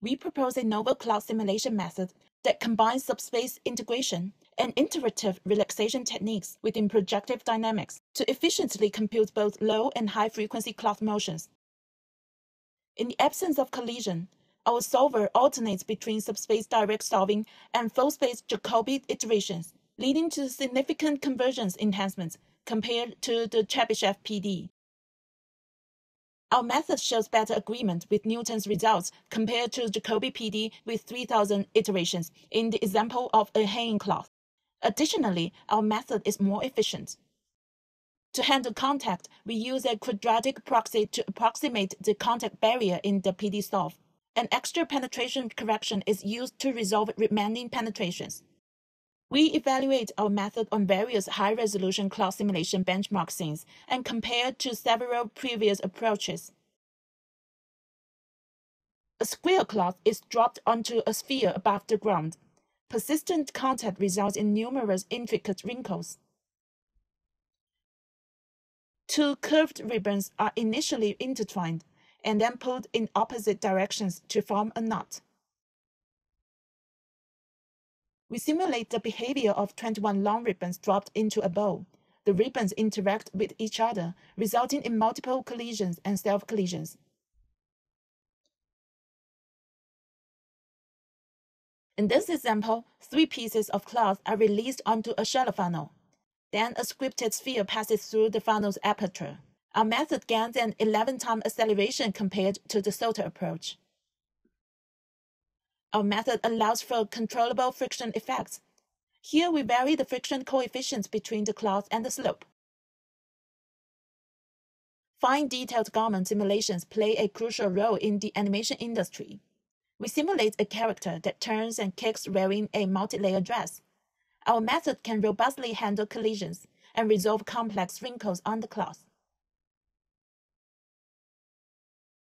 We propose a novel cloth simulation method that combines subspace integration and iterative relaxation techniques within projective dynamics to efficiently compute both low and high frequency cloth motions. In the absence of collision, our solver alternates between subspace direct solving and full space Jacobi iterations, leading to significant convergence enhancements compared to the Chebyshev PD. Our method shows better agreement with Newton's results compared to Jacobi PD with 3000 iterations in the example of a hanging cloth. Additionally, our method is more efficient. To handle contact, we use a quadratic proxy to approximate the contact barrier in the PD solve. An extra penetration correction is used to resolve remaining penetrations. We evaluate our method on various high-resolution cloth simulation benchmark scenes and compare to several previous approaches. A square cloth is dropped onto a sphere above the ground. Persistent contact results in numerous intricate wrinkles. Two curved ribbons are initially intertwined and then pulled in opposite directions to form a knot. We simulate the behavior of 21 long ribbons dropped into a bowl. The ribbons interact with each other, resulting in multiple collisions and self-collisions. In this example, three pieces of cloth are released onto a shallow funnel. Then a scripted sphere passes through the funnel's aperture. Our method gains an 11-time acceleration compared to the Sauter approach. Our method allows for controllable friction effects. Here we vary the friction coefficients between the cloth and the slope. Fine detailed garment simulations play a crucial role in the animation industry. We simulate a character that turns and kicks wearing a multi-layer dress. Our method can robustly handle collisions and resolve complex wrinkles on the cloth.